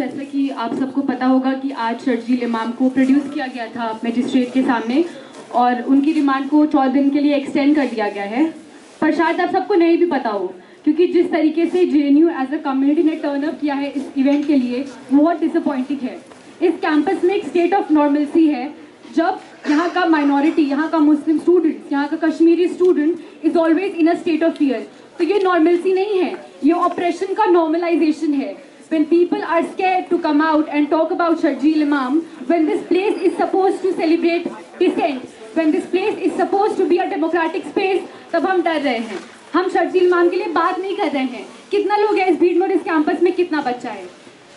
जैसा कि आप सबको पता होगा कि आज शर्जील इमाम को प्रोड्यूस किया गया था मजिस्ट्रेट के सामने और उनकी रिमांड को चौदह दिन के लिए एक्सटेंड कर दिया गया है। पर शायद आप सबको नहीं भी पता हो, क्योंकि जिस तरीके से J N U as a community ने टर्न अप किया है इस इवेंट के लिए, वो बहुत डिसअपॉइंटिंग है। इस कैंपस में एक स्टेट ऑफ़ नॉर्मलसी है, जब यहाँ का माइनॉरिटी यहाँ का मुस्लिम स्टूडेंट यहाँ का Kashmiri student is always in a state of fear तो ये नॉर्मलसी नहीं है, ये ऑपरेशन का नॉर्मलाइजेशन है। When people are scared to come out and talk about Sharjeel Imam, when this place is supposed to celebrate dissent, when this place is supposed to be a democratic space, तब हम डर रहे हैं। हम शर्जील इमाम के लिए बात नहीं कर रहे हैं। कितना लोग हैं इस भीड़ में और इस कैंपस में कितना बच्चा है।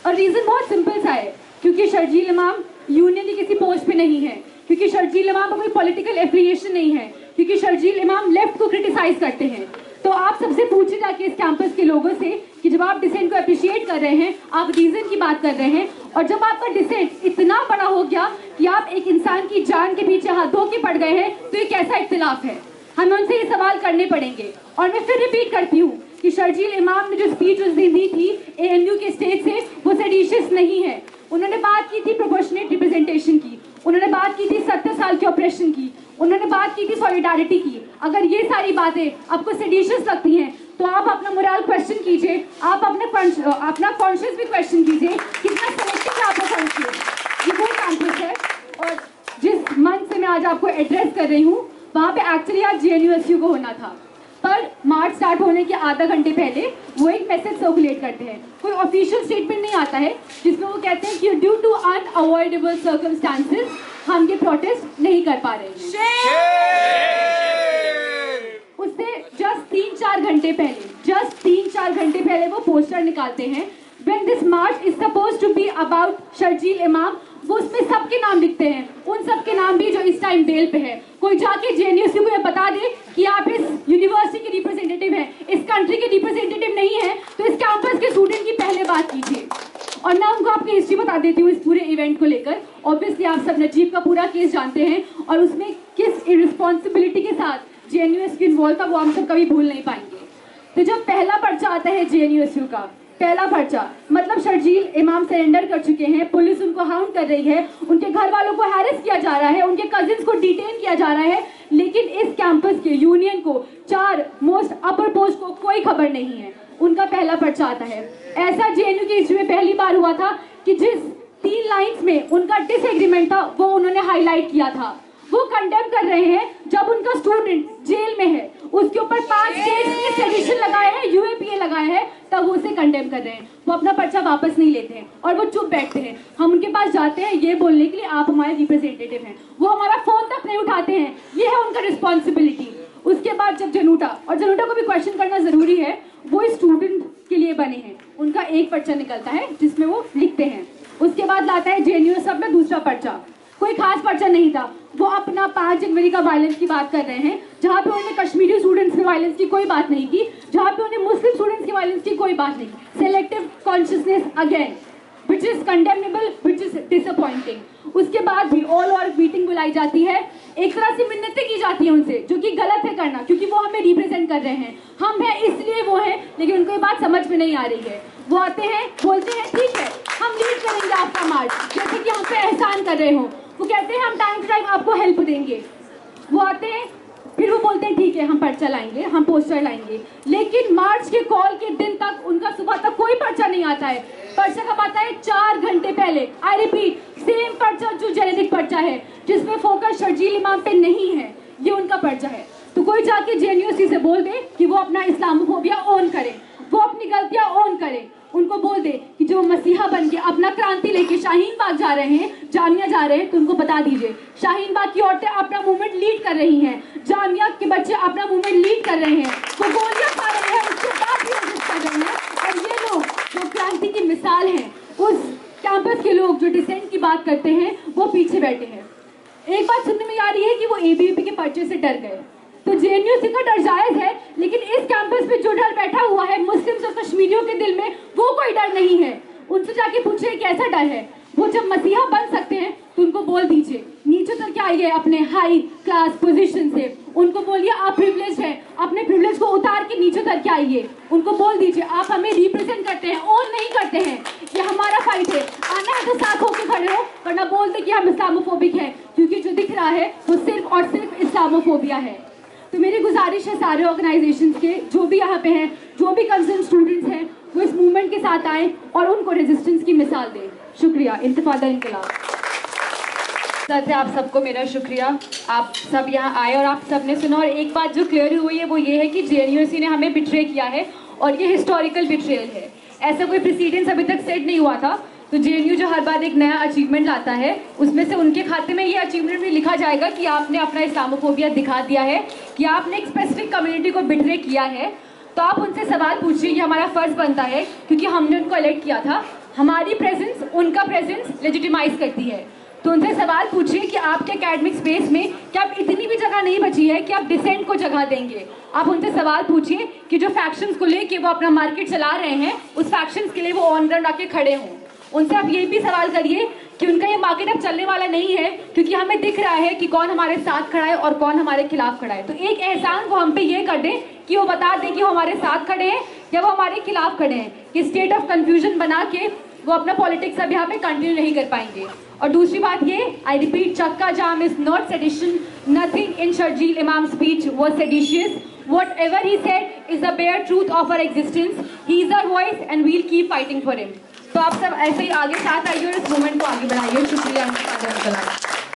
और रीज़न बहुत सिंपल सा है क्योंकि शर्जील इमाम यूनियन की किसी पोस्ट पे नहीं है। क्योंकि शर्जील इमाम का कोई पॉलिटिकल एफिलिएशन नहीं है। क्योंकि शर्जील इमाम लेफ़्ट को क्रिटिसाइज करते हैं। तो आप सबसे पूछे जाके इस कैंपस के लोगों से कि जब आप डिसेंट को अप्रिशिएट कर रहे हैं, आप रीजन की बात कर रहे हैं, और जब आपका डिसेंट इतना बड़ा हो गया कि आप एक इंसान की जान के पीछे हाथ के पड़ गए हैं तो ये कैसा इख्तिलाफ है? हमें उनसे ये सवाल करने पड़ेंगे। और मैं फिर रिपीट करती हूँ कि शर्जील इमाम ने जो स्पीच उस दिन दी थी ए के स्टेज से, वो सेडिशियस नहीं है। उन्होंने बात की थी प्रोपोर्शनेट रिप्रेजेंटेशन की। उन्होंने बात की थी सत्तर साल के ऑपरेशन की। उन्होंने बात की थी सॉलिडारिटी की। अगर ये सारी बातें आपको सेडिशियस लगती हैं तो आप अपना मोरल क्वेश्चन कीजिए, आप अपना अपना कॉन्शियस भी क्वेश्चन कीजिए, कितना सेलेक्टिव है आपका कॉन्शियस ये वो कैंपस है और जिस मंच से मैं आज आपको एड्रेस कर रही हूँ, वहाँ पे एक्चुअली आज जे को होना था। पर मार्च स्टार्ट होने के आधा घंटे पहले वो एक मैसेज सर्कुलेट करते हैं। कोई ऑफिशियल स्टेटमेंट नहीं आता है, जिसमें वो कहते हैं कि ड्यू टू अनअवॉइडेबल सर्कमस्टांसेस हम ये प्रोटेस्ट नहीं कर पा रहे हैं उससे जस्ट तीन चार घंटे पहले जस्ट तीन चार घंटे पहले वो पोस्टर निकालते हैं। When this march is supposed to be about Sharjeel Imam वो उसमें सबके नाम लिखते हैं। उन सबके नाम भी जो इस टाइम बेल पे है। कोई जाके जेएनयू को ये बता दे कि आप इस यूनिवर्सिटी के रिप्रेजेंटेटिव हैं। इस कंट्री के रिप्रेजेंटेटिव नहीं है तो इस कैंपस के स्टूडेंट की पहले बात कीजिए। और मैं उनको आपकी हिस्ट्री बता देती हूँ इस पूरे इवेंट को लेकर। ऑब्वियसली आप सब नजीब का पूरा केस जानते हैं और उसमें किस रिस्पॉन्सिबिलिटी के साथ J N U S involve था, वो हम सब कभी भूल नहीं पाएँगे। तो जब पहला पर्चा आता है जे का, पहला पर्चा मतलब शर्जील इमाम सरेंडर कर चुके हैं, पुलिस उनको हाउंड कर रही है, उनके घर वालों को हैरेस किया जा रहा है, उनके कजिन्स को डिटेन किया जा रहा है, लेकिन इस कैंपस के यूनियन को चार मोस्ट अपर पोस्ट को कोई खबर नहीं है। उनका पहला पर्चा आता है। ऐसा की हिस्ट्री में पहली बार हुआ था कि जिस तीन लाइंस में उनका डिसएग्रीमेंट था, वो उन्होंने हाईलाइट किया था। वो कंडेम कर रहे हैं जब उनका स्टूडेंट जेल में है। उसके ऊपर पाँच में सेडिशन लगाए हैं यूएपीए लगाए हैं तब वो उसे कंडेम कर रहे हैं। वो अपना पर्चा वापस नहीं लेते हैं और वो चुप बैठते हैं। हम उनके पास जाते हैं ये बोलने के लिए आप हमारे रिप्रेजेंटेटिव हैं। वो हमारा फ़ोन तक नहीं उठाते हैं। ये है उनका रिस्पॉन्सिबिलिटी उसके बाद जब जनूटा और जनूटा को भी क्वेश्चन करना ज़रूरी है वो स्टूडेंट के लिए बने हैं। उनका एक पर्चा निकलता है जिसमें वो लिखते हैं। उसके बाद लाता है जेएनयू सब में दूसरा पर्चा। कोई खास पर्चा नहीं था। वो अपना पाँच जनवरी का वायलेंस की बात कर रहे हैं। जहाँ पे उन्होंने कश्मीरी स्टूडेंट्स के वायलेंस की कोई बात नहीं की, जहाँ पे उन्हें मुस्लिम स्टूडेंट्स के वायलेंस की कोई बात नहीं selective consciousness again which is condemnable which is disappointing उसके बाद भी ऑल ओवर मीटिंग बुलाई जाती है। एक तरह से मिन्नतें की जाती है उनसे, जो कि गलत है करना, क्योंकि वो हमें रिप्रेजेंट कर रहे हैं। हम हैं, इसलिए वो हैं, लेकिन उनको ये बात समझ में नहीं आ रही है। वो आते हैं, बोलते हैं, ठीक है, हम लीड करेंगे आपका मार्च जैसे कि हम पे एहसान कर रहे हो। वो कहते हैं, हम टाइम टू टाइम आपको हेल्प देंगे। वो आते हैं फिर वो बोलते हैं, ठीक है, हम पर्चा लाएँगे, हम पोस्टर लाएँगे। लेकिन मार्च के कॉल के दिन तक, उनका सुबह तक कोई पर्चा नहीं आता है। पर्चा कब आता है? चार घंटे पहले। आई रिपीट सेम पर्चा, जो जेनेटिक पर्चा है, जिसमें फोकस शर्जील इमाम पे नहीं है, ये उनका पर्चा है। तो कोई जाके जेएनयूसी से बोल दे कि वो अपना इस्लामोफोबिया ऑन करे, वो अपनी गलतियाँ ऑन करे। उनको बोल दे कि जो मसीहा बन के अपना क्रांति लेके शाहीन बाग जा रहे हैं जामिया जा रहे हैं तो उनको बता दीजिए। शाहीन बाग की औरतें अपना मूवमेंट लीड कर रही हैं। जामिया के बच्चे अपना मूवमेंट लीड कर रहे हैं। वो गोलियाँ खा रहे हैं, उसके बाद भी कर रहे हैं। और ये लोग जो क्रांति की मिसाल है, उस कैंपस के लोग जो डिसेंट की बात करते हैं, वो पीछे बैठे हैं। एक बात सुनने में आ रही है कि वो एबीवीपी के पर्चे से डर गए। तो जे एन जेएनयू का डर जायज़ है, लेकिन इस कैंपस पे जो डर बैठा हुआ है मुस्लिम और कश्मीरियों के दिल में, वो कोई डर नहीं है। उनसे जाके पूछे कैसा डर है। वो जब मसीहा बन सकते हैं तो उनको बोल दीजिए, नीचे तक क्या आइए अपने हाई क्लास पोजीशन से। उनको बोलिए, आप प्रिविलेज है, अपने प्रिविलेज को उतार के नीचे तक क्या आइए। उनको बोल दीजिए, आप हमें रिप्रेजेंट करते हैं, और नहीं करते हैं। ये हमारा फाइट है। आना है तो साथ होकर खड़े हो, वरना बोल दे कि हम इस्लामोफोबिक हैं, क्योंकि जो दिख रहा है, वो सिर्फ़ और सिर्फ़ इस्लामोफोबिया है। तो मेरी गुजारिश है सारे ऑर्गेनाइजेशन के, जो भी यहाँ पे हैं, जो भी कंसर्न स्टूडेंट्स हैं वो इस मूवमेंट के साथ आए और उनको रेजिस्टेंस की मिसाल दें। शुक्रिया इंतफादा इनकलाब। साथ आप सबको मेरा शुक्रिया। आप सब यहाँ आए और आप सबने सुना और एक बात जो क्लियर हुई है, वो ये है कि जे ने हमें बिट्रे किया है और ये हिस्टोरिकल बिट्रेयल है। ऐसा कोई प्रेसिडेंस अभी तक सेट नहीं हुआ था। तो जेएनयू जो हर बार एक नया अचीवमेंट लाता है, उसमें से उनके खाते में ये अचीवमेंट भी लिखा जाएगा कि आपने अपना इस्लामोफोबिया दिखा दिया है, कि आपने एक स्पेसिफिक कम्युनिटी को बिट्रे किया है। तो आप उनसे सवाल पूछिए, ये हमारा फ़र्ज़ बनता है, क्योंकि हमने उनको इलेक्ट किया था। हमारी प्रेजेंस उनका प्रेजेंस लेजिटिमाइज करती है। तो उनसे सवाल पूछिए कि आपके एकेडमिक स्पेस में क्या आप इतनी भी जगह नहीं बची है कि आप डिसेंट को जगह देंगे। आप उनसे सवाल पूछिए कि जो फैक्शंस को लेके वो अपना मार्केट चला रहे हैं, उस फैक्शंस के लिए वो ऑन ग्राउंड आके खड़े हों। उनसे आप ये भी सवाल करिए कि उनका ये मार्केट अब चलने वाला नहीं है, क्योंकि हमें दिख रहा है कि कौन हमारे साथ खड़ा है और कौन हमारे खिलाफ खड़ा है। तो एक एहसान वो हम पे ये कर दें कि वो बता दें कि वो हमारे साथ खड़े हैं, या वो हमारे खिलाफ खड़े हैं। कि स्टेट ऑफ़ कंफ्यूजन बना के वो अपना पॉलिटिक्स अब यहाँ पे कंटिन्यू नहीं कर पाएँगे। और दूसरी बात ये I repeat chakka jam is not sedition nothing in Sharjeel Imam speech was seditious whatever he said is the bare truth of our existence he is our voice and we'll keep fighting for him तो आप सब ऐसे ही आगे साथ आइए और इस movement को आगे बढ़ाइए। शुक्रिया